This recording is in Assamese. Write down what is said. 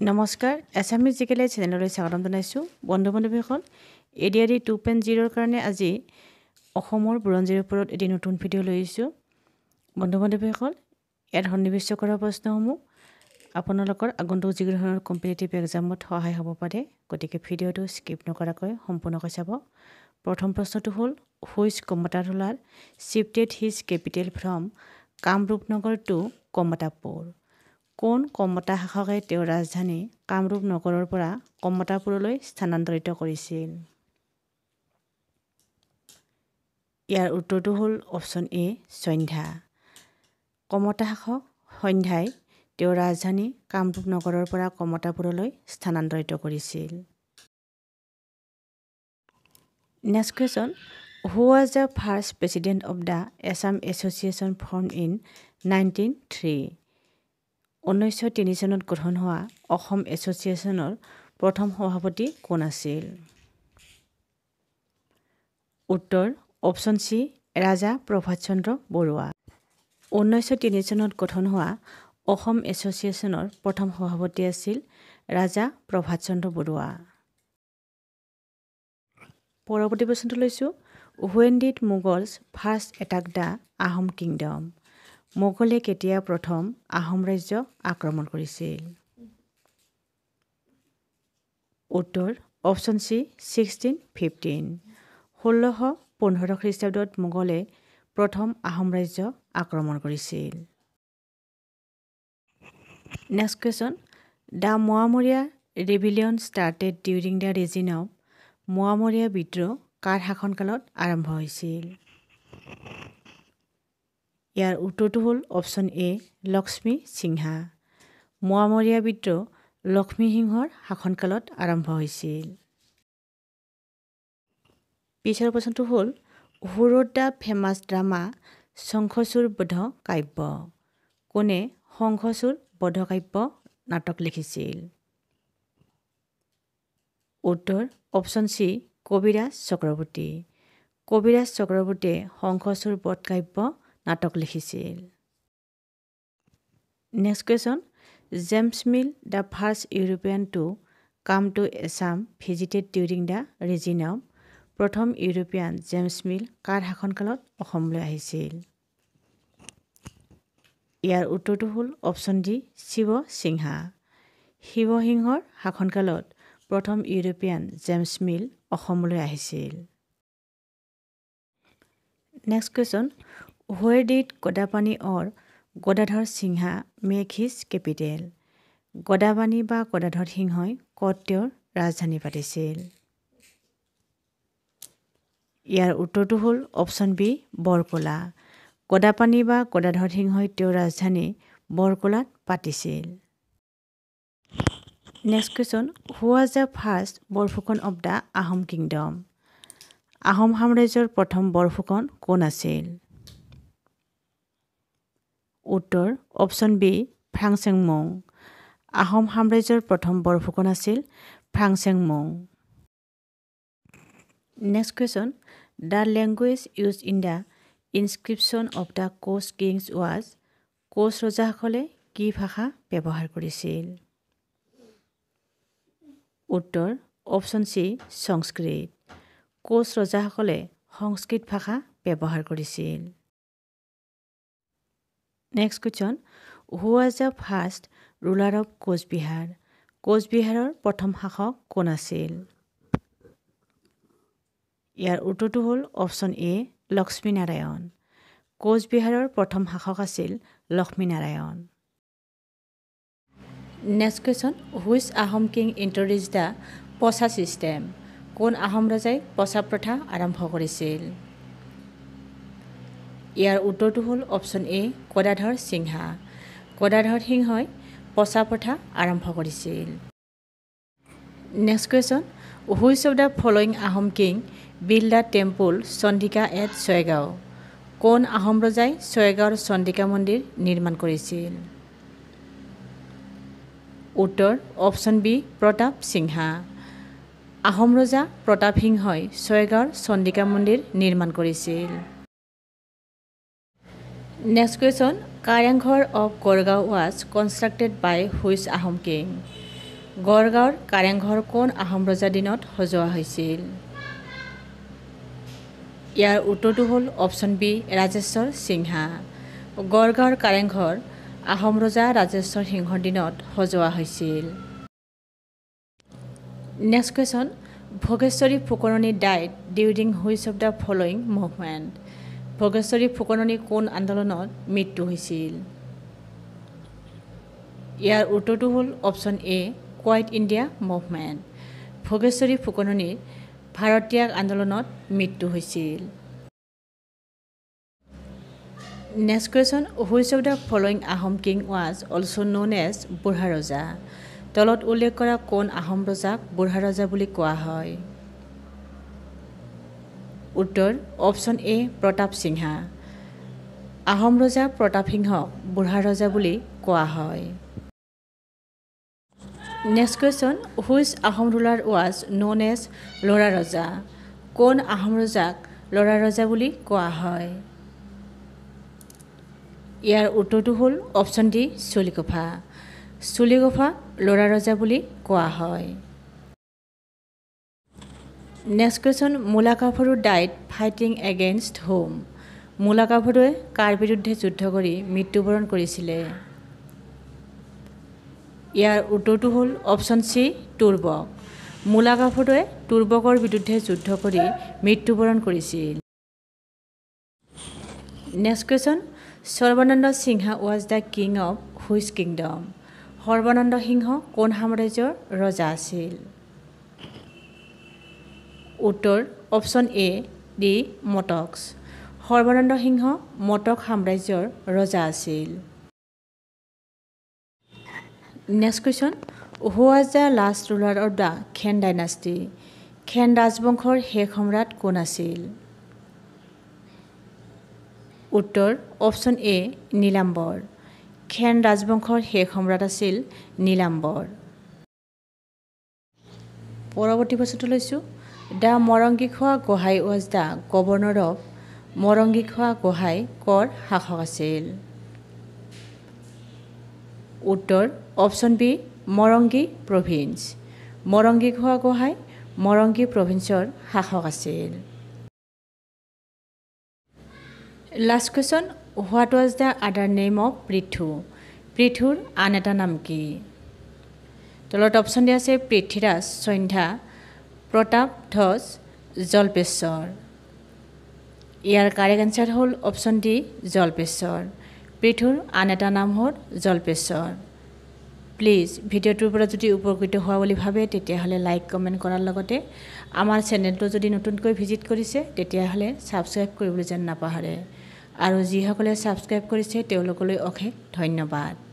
নমস্কাৰ এছামিজ জিকেলে চেনেললৈ স্বাগতম জনাইছোঁ। বন্ধু বান্ধৱীসকল A D R D two point জিৰ'ৰ কাৰণে আজি অসমৰ বুৰঞ্জীৰ ওপৰত এটি নতুন ভিডিঅ' লৈ আহিছোঁ। বন্ধু বান্ধৱীসকল ইয়াত সন্নিৱিষ্ট কৰা প্ৰশ্নসমূহ আপোনালোকৰ আগন্তুক যিকোনো ধৰণৰ কম্পিটিটিভ এক্সামত সহায় হ'ব পাৰে গতিকে ভিডিঅ'টো স্কিপ নকৰাকৈ সম্পূৰ্ণকৈ চাব। প্ৰথম প্ৰশ্নটো হ'ল which Kamata ruler shifted his capital from Kamrup Nagar to Kamatapur কোন কমতা শাসকে তেওঁৰ ৰাজধানী কামৰূপ নগৰৰ পৰা কমতাপুৰলৈ স্থানান্তৰিত কৰিছিল? ইয়াৰ উত্তৰটো হ'ল অপশ্যন এ সন্ধ্যা। কমতা শাসক সন্ধ্যাই তেওঁৰ ৰাজধানী কামৰূপ নগৰৰ পৰা কমতাপুৰলৈ স্থানান্তৰিত কৰিছিল। Next question who was the first president of the Assam association form in nineteen three ঊনৈছশ তিনি চনত গঠন হোৱা অসম এছ'চিয়েশ্যনৰ প্ৰথম সভাপতি কোন আছিল? উত্তৰ অপশ্যন চি ৰাজা প্ৰভাত চন্দ্ৰ বৰুৱা। ঊনৈছশ তিনি চনত গঠন হোৱা অসম এছ'চিয়েশ্যনৰ প্ৰথম সভাপতি আছিল ৰাজা প্ৰভাত চন্দ্ৰ বৰুৱা। পৰৱৰ্তী প্ৰশ্নটো লৈছোঁ। When did Mughals first attack the Ahom kingdom মোগলে কেতিয়া প্ৰথম আহোম ৰাজ্য আক্ৰমণ কৰিছিল? উত্তৰ অপশ্যন চি ছিক্সটিন ফিফটিন। ষোল্লশ পোন্ধৰ খ্ৰীষ্টাব্দত মোগলে প্ৰথম আহোম ৰাজ্য আক্ৰমণ কৰিছিল। Next question the Moamoria rebellion started during the reign of Moamoria বিদ্ৰোহ কাৰ শাসনকালত আৰম্ভ হৈছিল? ইয়াৰ উত্তৰটো হ'ল অপশ্যন এ লক্ষ্মী সিংহা। মোৱামৰীয়া বিদ্ৰোহ লক্ষ্মী সিংহৰ শাসনকালত আৰম্ভ হৈছিল। পিছৰ প্ৰশ্নটো হ'ল who wrote the famous drama Shankhachur Badh Kavya. কোনে শংখচূড় বধ কাব্য নাটক লিখিছিল? উত্তৰ অপশ্যন চি কবিৰাজ চক্ৰৱৰ্তী। কবিৰাজ চক্ৰৱৰ্তীয়ে শংখচূড় বধ কাব্য নাটক লিখিছিল। Next question James Mill the first European to came to Assam visited during the reign প্ৰথম ইউৰোপীয়ান জেমছ মিল কাৰ শাসনকালত অসমলৈ আহিছিল? ইয়াৰ উত্তৰটো হ'ল অপশ্যন ডি শিৱ সিংহা। শিৱসিংহৰ শাসনকালত প্ৰথম ইউৰোপীয়ান জেমছ মিল অসমলৈ আহিছিল। Next question where did Gadapani or Gadadhar Singha make his capital Gadapani বা গদাধৰ সিংহই কত তেওঁৰ ৰাজধানী পাতিছিল ইয়াৰ উত্তৰটো হ'ল অপশ্যন বি বৰকলা গদাপানী বা গদাধৰ সিংহই তেওঁৰ ৰাজধানী বৰকলাত পাতিছিল next question who was the first Borphukan of the Ahom kingdom Ahom সাম্ৰাজ্যৰ প্ৰথম বৰফুকন কোন আছিল উত্তৰ অপশ্যন বি ফ্ৰাংচেং মং আহোম সাম্ৰাজ্যৰ প্ৰথম বৰফুকন আছিল Frangcheng Mong next question the language use in the inscription of the Koch kings was Koch ৰজাসকলে কি ভাষা ব্যৱহাৰ কৰিছিল? উত্তৰ অপশ্যন চি সংস্কৃত। কোচ ৰজাসকলে সংস্কৃত ভাষা ব্যৱহাৰ কৰিছিল। Next question who was the first ruler of Coochbehar কোচবিহাৰৰ প্ৰথম শাসক কোন আছিল? ইয়াৰ উত্তৰটো হ'ল অপশ্যন এ লক্ষ্মীনাৰায়ণ। কোচবিহাৰৰ প্ৰথম শাসক আছিল Lakshminarayan. Next question which Ahom king introduce the Posa system কোন আহোম ৰজাই পচা প্ৰথা আৰম্ভ কৰিছিল? ইয়াৰ উত্তৰটো হ'ল অপশ্যন এ গদাধৰ সিংহা। গদাধৰ সিংহই পচা প্ৰথা আৰম্ভ কৰিছিল। Next question which of the following Ahom king build the temple Chandika at Chaygaon কোন আহোম ৰজাই ছয়গাঁৱৰ চন্দিকা মন্দিৰ নিৰ্মাণ কৰিছিল উত্তৰ অপশ্যন বি প্ৰতাপ সিংহা আহোম ৰজা প্ৰতাপ সিংহই ছয়গাঁৱৰ চন্দিকা মন্দিৰ নিৰ্মাণ কৰিছিল next question Kareng Ghar of Garhgaon was constructed by which Ahom king গড়গাঁৱৰ Kareng Ghar কোন আহোম ৰজাৰ দিনত সজোৱা হৈছিল? ইয়াৰ উত্তৰটো হ'ল অপশ্যন বি ৰাজেশ্বৰ সিংহা। গড়গাঁৱৰ কাৰেংঘৰ আহোম ৰজা ৰাজেশ্বৰ সিংহৰ দিনত সজোৱা হৈছিল। Next question Bhogeswari Phukanani died during which of the following movement Bhogeswari Phukanani কোন আন্দোলনত মৃত্যু হৈছিল? ইয়াৰ উত্তৰটো হ'ল option A quit India movement Bhogeswari ফুকননীৰ ভাৰতীয় আন্দোলনত মৃত্যু হৈছিল। Next question which of the following Ahom king was also' known as Burha Raja. তলত উল্লেখ কৰা কোন আহোম ৰজাক বুঢ়া ৰজা বুলি কোৱা হয়? উত্তৰ অপশ্যন এ প্ৰতাপ সিংহা। আহোম ৰজা প্ৰতাপ সিংহক বুঢ়া ৰজা বুলি কোৱা হয়। Next question which Ahom ruler was known as Lora Raja? কোন আহোম ৰজাক ল'ৰা ৰজা বুলি কোৱা হয়? ইয়াৰ উত্তৰটো হ'ল অপশ্যন ডি চুলিকোফা চুলিকোফা ল'ৰা ৰজা বুলি কোৱা হয়। Next question Mulagabharu died fighting against home. মূলাকাভৰুৱে কাৰ বিৰুদ্ধে যুদ্ধ কৰি মৃত্যুবৰণ কৰিছিলে? ইয়াৰ উত্তৰটো হ'ল অপশ্যন চি তুৰ্বক। মূলাকাভৰুৱে তুৰ্বকৰ বিৰুদ্ধে যুদ্ধ কৰি মৃত্যুবৰণ কৰিছিল। Next question Sarbananda Singha was the king of which kingdom Sarbananda Singha কোন সাম্ৰাজ্যৰ ৰজা আছিল? উত্তৰ option A D Mataks Sarbananda Singha Matak সাম্ৰাজ্যৰ ৰজা আছিল। Next question who was the last ruler of the Khen dynasty Khen ৰাজবংশৰ শেষ সম্ৰাট কোন আছিল? উত্তৰ অপশ্যন এ নীলাম্বৰ খেন ৰাজবংশৰ শেষ সম্ৰাট আছিল নীলাম্বৰ পৰৱৰ্তী বস্তুটো লৈছোঁ। The Morangikhowa Gohain was the governor of Morangikhowa Gohain কৰ শাসক আছিল? উত্তৰ option B Morangi province. Morangikhowa Gohain Morangi প্ৰভিন্সৰ শাসক আছিল। Last question what was the other name of Prithu পৃথুৰ আন এটা নাম কি? তলত অপশ্যন দিয়া আছে পৃথ্বীৰাজ সন্ধ্যা। প্ৰতাপ ধ্বজ জলপেশ্বৰ। ইয়াৰ কাৰেক্ট এনচাৰ হ'ল অপশ্যন ডি জলপেশ্বৰ। পৃথুৰ আন এটা নাম হ'ল জলপেশ্বৰ। প্লিজ ভিডিঅ'টোৰ পৰা যদি উপকৃত হোৱা বুলি ভাবে তেতিয়াহ'লে লাইক কমেণ্ট কৰাৰ লগতে আমাৰ চেনেলটো যদি নতুনকৈ ভিজিট কৰিছে তেতিয়াহ'লে ছাবস্ক্ৰাইব কৰিবলৈ যেন নাপাহৰে। আৰু যিসকলে ছাবস্ক্ৰাইব কৰিছে তেওঁলোকলৈ অশেষ ধন্যবাদ।